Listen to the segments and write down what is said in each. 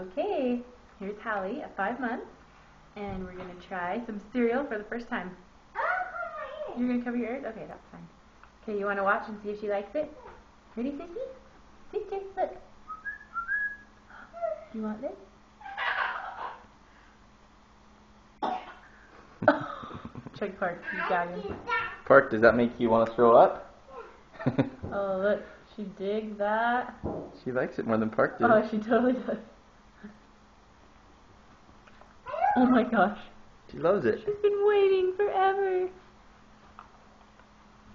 Okay, here's Hallie at five months, and we're gonna try some cereal for the first time. Oh, You're gonna cover your ears? Okay, that's fine. Okay, you wanna watch and see if she likes it? Ready, Sissy? Sister, look. You want this? Chug Park, he's gagging. Park, does that make you want to throw up? Oh, look, she digs that. she likes it more than Park did. Oh, she totally does. Oh my gosh. She loves it. She's been waiting forever.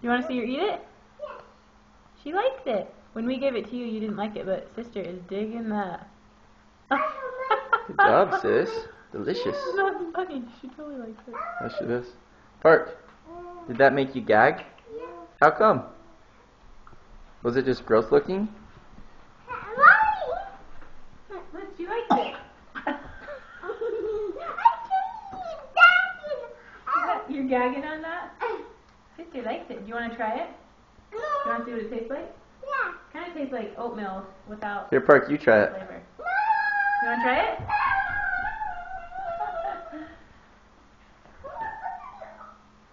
You want to see her eat it? Yeah. She likes it. When we gave it to you, you didn't like it, but sister is digging that. Good job, sis. Delicious. No, it's funny. She totally likes it. Yes, she does. Park, did that make you gag? Yeah. How come? Was it just gross looking? Look, she likes it. You're gagging on that? Sister likes it. Do you want to try it? Do you want to see what it tastes like? Yeah. Kind of tastes like oatmeal without Here, Park, you try it. flavor. You want to try it?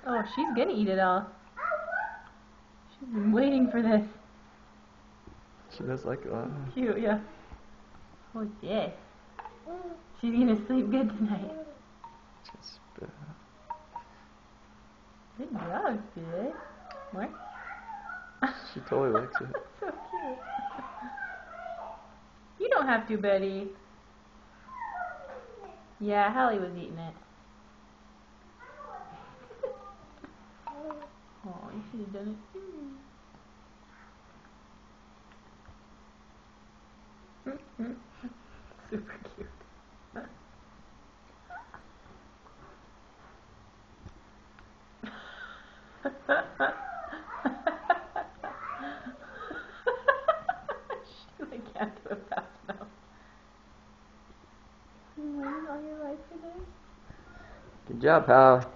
Oh, she's gonna eat it all. She's been waiting for this. She does like it. Cute, yeah. Oh, yes. She's gonna sleep good tonight. Good job, sis. More? She totally likes it. so cute. You don't have to, Betty. Yeah, Hallie was eating it. Oh, you should have done it. Mm, mm. Super cute. she like can't do it fast enough. You waiting all your life for this? Good job, pal.